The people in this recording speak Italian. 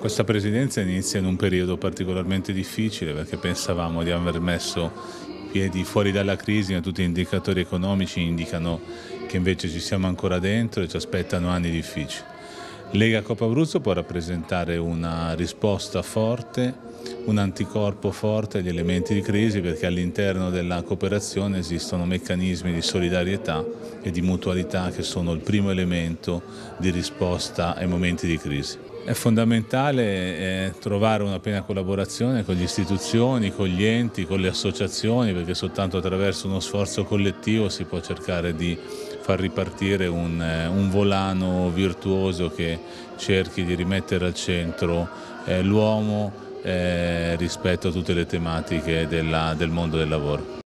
Questa presidenza inizia in un periodo particolarmente difficile perché pensavamo di aver messo piedi fuori dalla crisi, ma tutti gli indicatori economici indicano che invece ci siamo ancora dentro e ci aspettano anni difficili. Lega Coppa Abruzzo può rappresentare una risposta forte, un anticorpo forte agli elementi di crisi perché all'interno della cooperazione esistono meccanismi di solidarietà e di mutualità che sono il primo elemento di risposta ai momenti di crisi. È fondamentale eh, trovare una piena collaborazione con le istituzioni, con gli enti, con le associazioni, perché soltanto attraverso uno sforzo collettivo si può cercare di far ripartire un, eh, un volano virtuoso che cerchi di rimettere al centro eh, l'uomo rispetto a tutte le tematiche della, del mondo del lavoro.